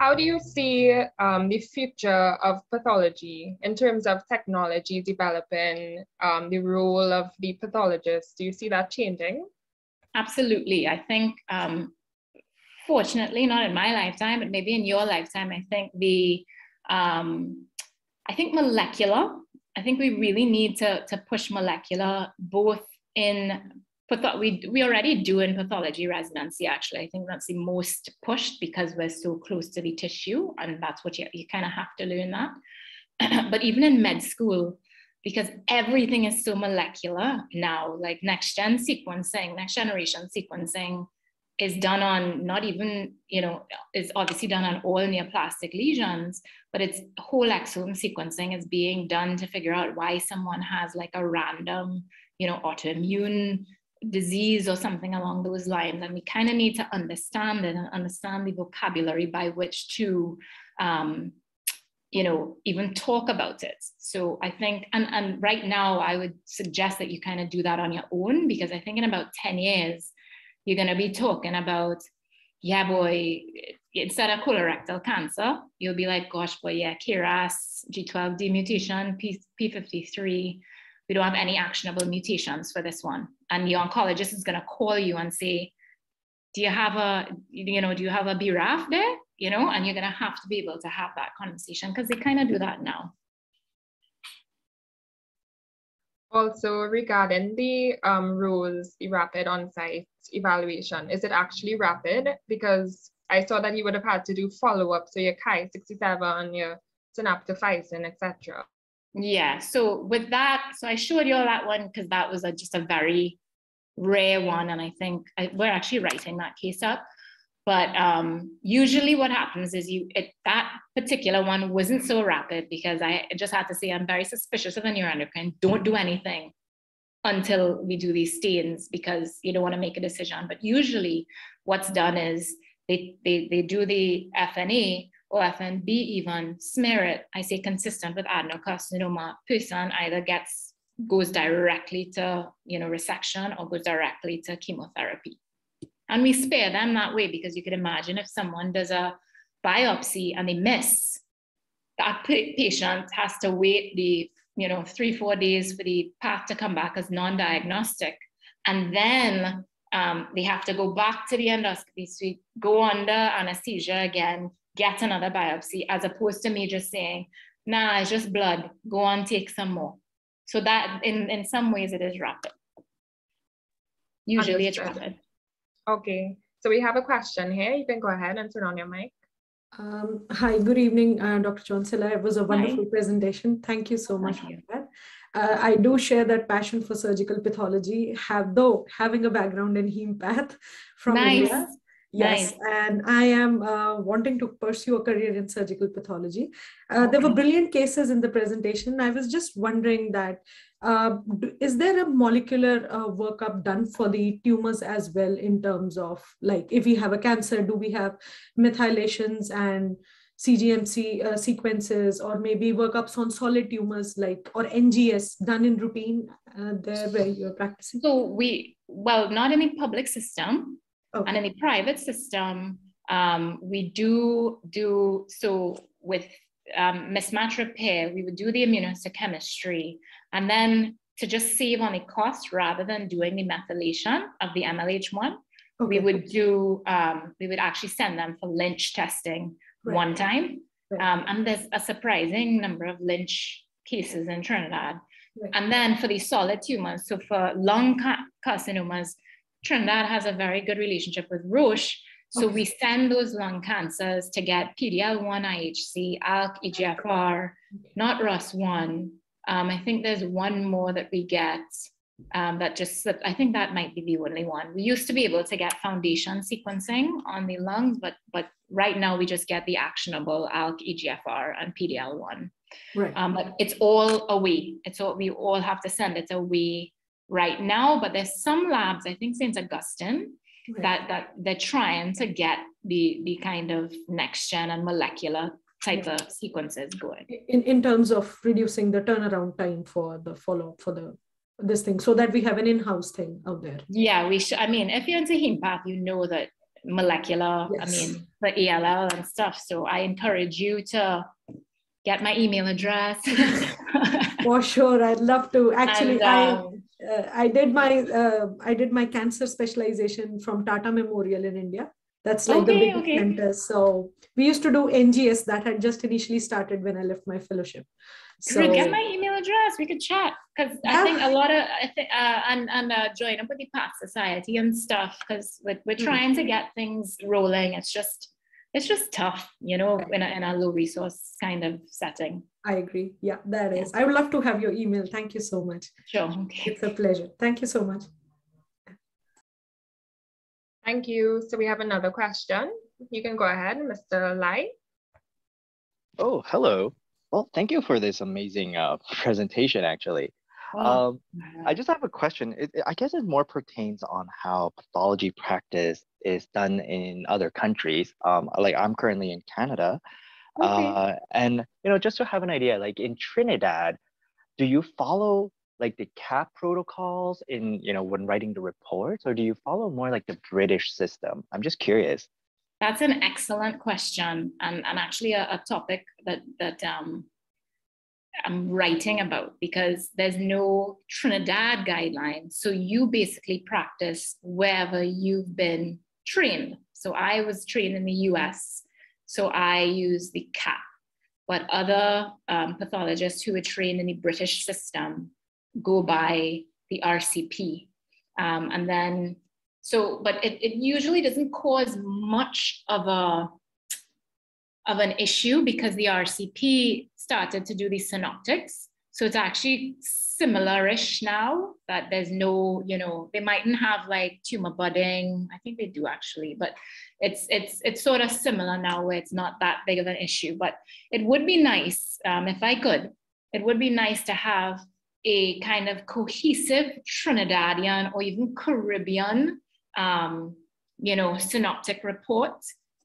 how do you see um, the future of pathology in terms of technology developing um, the role of the pathologist? Do you see that changing? Absolutely. I think, um, fortunately, not in my lifetime, but maybe in your lifetime, I think the, um, I think molecular, I think we really need to, to push molecular both in we we already do in pathology residency actually. I think that's the most pushed because we're so close to the tissue and that's what you, you kind of have to learn that. But even in med school because everything is so molecular now like next gen sequencing next generation sequencing is done on not even you know is obviously done on all neoplastic lesions but it's whole exome sequencing is being done to figure out why someone has like a random you know autoimmune disease or something along those lines. And we kind of need to understand it and understand the vocabulary by which to, um, you know, even talk about it. So I think, and, and right now I would suggest that you kind of do that on your own because I think in about 10 years, you're going to be talking about, yeah, boy, instead of colorectal cancer, you'll be like, gosh, boy, yeah, KRAS, G12D mutation, P, P53, we don't have any actionable mutations for this one. And the oncologist is going to call you and say, do you have a, you know, do you have a BRAF there? You know, and you're going to have to be able to have that conversation because they kind of do that now. Also, regarding the um, rules, the rapid on-site evaluation, is it actually rapid? Because I saw that you would have had to do follow-up, so your Ki-67, your synaptophysin, etc. Yeah. So with that, so I showed you all that one because that was a, just a very rare one, and I think I, we're actually writing that case up. But um, usually, what happens is you it, that particular one wasn't so rapid because I just had to say I'm very suspicious of the neuroendocrine. Don't do anything until we do these stains because you don't want to make a decision. But usually, what's done is they they they do the FNA or FNB even, smear it, I say consistent with adenocarcinoma, person either gets, goes directly to, you know, resection or goes directly to chemotherapy. And we spare them that way because you could imagine if someone does a biopsy and they miss, that patient has to wait the you know three four days for the path to come back as non-diagnostic, and then um, they have to go back to the endoscopy suite, go under anesthesia again, get another biopsy, as opposed to me just saying, "Nah, it's just blood. Go on, take some more." So that in in some ways it is rapid. Usually Understood. it's rapid. Okay, so we have a question here. You can go ahead and turn on your mic. Um, hi, good evening, uh, Dr. Johncilla. It was a wonderful hi. presentation. Thank you so much for that. Uh, I do share that passion for surgical pathology, have though having a background in hemopath from nice. India. Yes, nice. and I am uh, wanting to pursue a career in surgical pathology. Uh. There were brilliant cases in the presentation. I was just wondering that uh, is there a molecular uh, workup done for the tumors as well in terms of like if we have a cancer, do we have methylations and CGMC uh, sequences or maybe workups on solid tumors like or NGS done in routine uh, there where you're practicing? So we, well, not in the public system okay. and in the private system, um, we do do so with um, mismatch repair, we would do the immunohistochemistry and then to just save on the cost rather than doing the methylation of the MLH1, okay. we would do, um, we would actually send them for Lynch testing right. one time. Right. Um, and there's a surprising number of Lynch cases in Trinidad. Right. And then for the solid tumors, so for lung ca- carcinomas, Trinidad has a very good relationship with Roche. So okay. we send those lung cancers to get PD-L1 IHC, ALK, EGFR, not ROS1, um, I think there's one more that we get um, that just slipped. I think that might be the only one. We used to be able to get foundation sequencing on the lungs, but but right now we just get the actionable ALK, EGFR, and PDL1. Right. Um, but it's all away. It's all we all have to send it away right now. But there's some labs, I think St. Augustine, right. that that they're trying to get the the kind of next gen and molecular type yeah. of sequences going. In, in terms of reducing the turnaround time for the follow-up for the this thing so that we have an in-house thing out there. Yeah, we should. I mean, if you're into heme path, you know that molecular, yes. I mean, the ELL and stuff. So I encourage you to get my email address. For sure, I'd love to. Actually, and, um, I uh, I did my uh, I did my cancer specialization from Tata Memorial in India. That's like okay, the big okay. center. So we used to do NGS that had just initially started when I left my fellowship. So get my email address. We could chat because yeah. I think a lot of I think uh, and and uh, join up with the Path Society and stuff because we're, we're mm-hmm. trying mm-hmm. to get things rolling. It's just it's just tough, you know, in a, in a low resource kind of setting. I agree. Yeah, that is. I would love to have your email. Thank you so much. Sure. Okay. It's a pleasure. Thank you so much. Thank you. So we have another question. You can go ahead, Mr. Lai. Oh, hello. Well, thank you for this amazing uh, presentation, actually. Um, I just have a question. It, I guess it more pertains on how pathology practice is done in other countries. Um, like I'm currently in Canada. Okay. Uh, and, you know, just to have an idea, like in Trinidad, do you follow like the CAP protocols in, you know, when writing the reports, or do you follow more like the British system? I'm just curious. That's an excellent question, and, and actually a, a topic that that um, I'm writing about because there's no Trinidad guidelines. So you basically practice wherever you've been trained. So I was trained in the US, so I use the CAP. But other um, pathologists who were trained in the British system go by the RCP. Um, and then, so, but it, it usually doesn't cause much of a of an issue because the RCP started to do the synoptics. So it's actually similar-ish now that there's no, you know, they mightn't have like tumor budding. I think they do actually, but it's it's it's sort of similar now where it's not that big of an issue. But it would be nice um, if I could. It would be nice to have a kind of cohesive Trinidadian or even Caribbean, um, you know, synoptic report.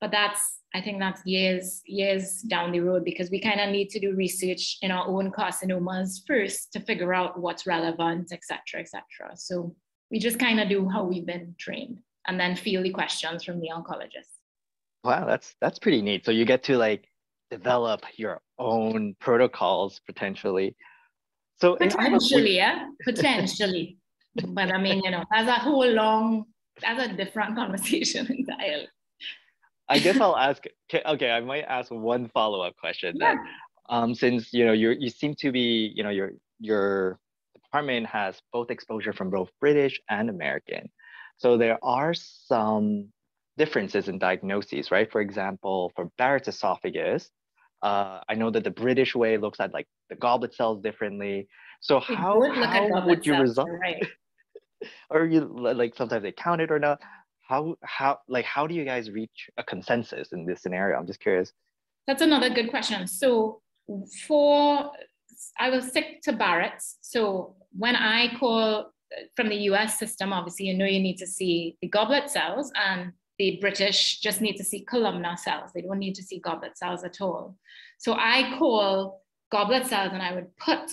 but that's I think that's years years down the road because we kind of need to do research in our own carcinomas first to figure out what's relevant, et cetera, et cetera. So we just kind of do how we've been trained and then feel the questions from the oncologist. Wow, that's that's pretty neat. So you get to like develop your own protocols potentially. So potentially, yeah, potentially. but I mean, you know, that's a whole long, that's a different conversation entirely. I guess I'll ask. Okay, I might ask one follow up question yeah. then. Um, since you know you you seem to be you know your your department has both exposure from both British and American, so there are some differences in diagnoses, right? For example, for Barrett's esophagus, uh, I know that the British way looks at like the goblet cells differently. So how, how would you resolve? Right. or you like sometimes they count it or not? how how like how do you guys reach a consensus in this scenario i'm just curious that's another good question so for i will stick to barrett's so when i call from the us system obviously you know you need to see the goblet cells and the british just need to see columnar cells they don't need to see goblet cells at all so i call goblet cells and i would put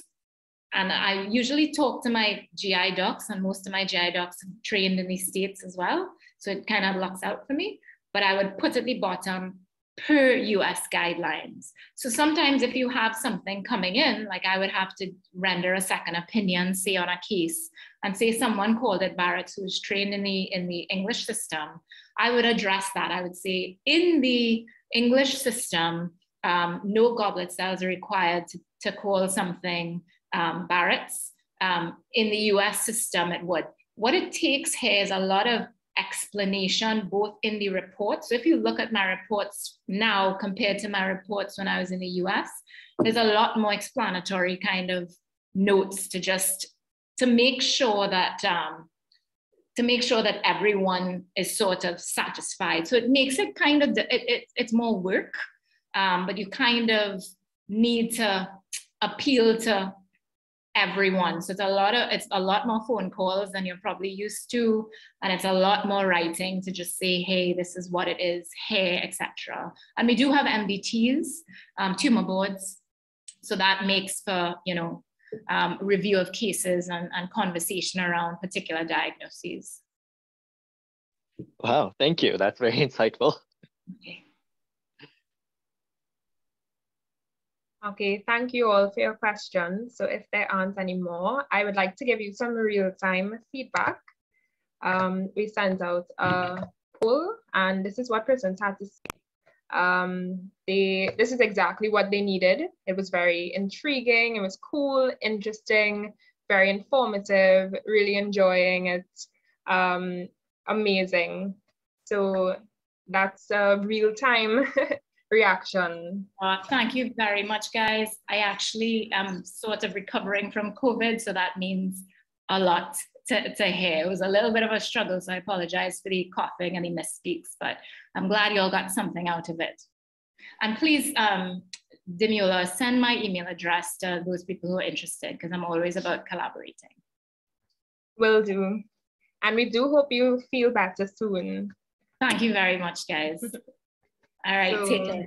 and I usually talk to my GI docs, and most of my GI docs are trained in these states as well. So it kind of locks out for me. But I would put at the bottom per US guidelines. So sometimes if you have something coming in, like I would have to render a second opinion, say on a case, and say someone called it Barrett's who's trained in the in the English system, I would address that. I would say in the English system, um, no goblet cells are required to, to call something um, Barrett's. Um, in the US system, it would. What it takes here is a lot of explanation both in the report. So if you look at my reports now compared to my reports when I was in the US, there's a lot more explanatory kind of notes to just to make sure that um, to make sure that everyone is sort of satisfied. So it makes it kind of it, it it's more work, um, but you kind of need to appeal to everyone. So it's a lot of it's a lot more phone calls than you're probably used to, and it's a lot more writing to just say, hey, this is what it is, hey, etc. And we do have MDTs, um, tumor boards, so that makes for you know um, review of cases and, and conversation around particular diagnoses. Wow, thank you. That's very insightful. Okay. Okay, thank you all for your questions. So if there aren't any more, I would like to give you some real-time feedback. Um, we sent out a poll and this is what persons had to say. Um, they, this is exactly what they needed. It was very intriguing, it was cool, interesting, very informative, really enjoying it, um, amazing. So that's a real-time reaction? Uh, thank you very much, guys. I actually am sort of recovering from COVID, so that means a lot to, to hear. It was a little bit of a struggle, so I apologize for the coughing and the misspeaks, but I'm glad you all got something out of it. And please, um, Demula, send my email address to those people who are interested, because I'm always about collaborating. Will do. And we do hope you feel better soon. Thank you very much, guys. All right, so, take care.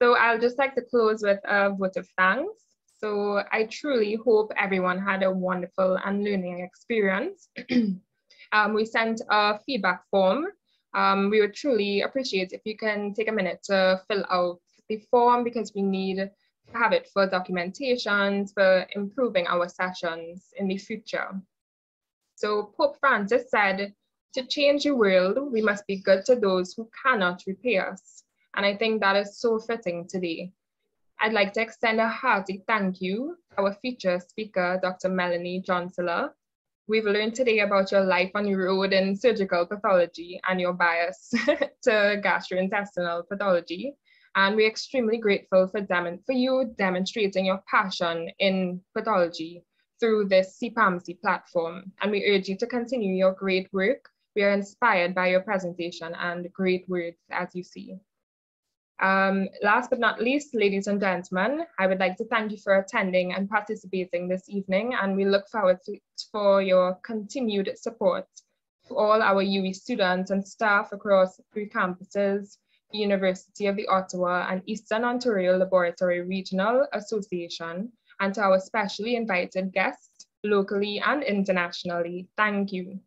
So I'll just like to close with a vote of thanks. So I truly hope everyone had a wonderful and learning experience. um, we sent a feedback form. Um, we would truly appreciate if you can take a minute to fill out the form because we need to have it for documentations, for improving our sessions in the future. So Pope Francis said, to change the world, we must be good to those who cannot repay us. And I think that is so fitting today. I'd like to extend a hearty thank you to our featured speaker, Dr. Melanie Johncilla. We've learned today about your life on the road in surgical pathology and your bias to gastrointestinal pathology. And we're extremely grateful for, for you demonstrating your passion in pathology through this CPALMSI platform. And we urge you to continue your great work we are inspired by your presentation and great words as you see. Um, last but not least, ladies and gentlemen, I would like to thank you for attending and participating this evening, and we look forward to, for your continued support for all our UWI students and staff across three campuses. The University of the Ottawa and Eastern Ontario Laboratory Regional Association, and to our specially invited guests, locally and internationally, thank you.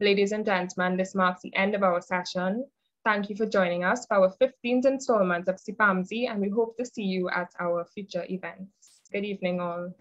Ladies and gentlemen, this marks the end of our session. Thank you for joining us for our 15th installment of CPALMSI, and we hope to see you at our future events. Good evening, all.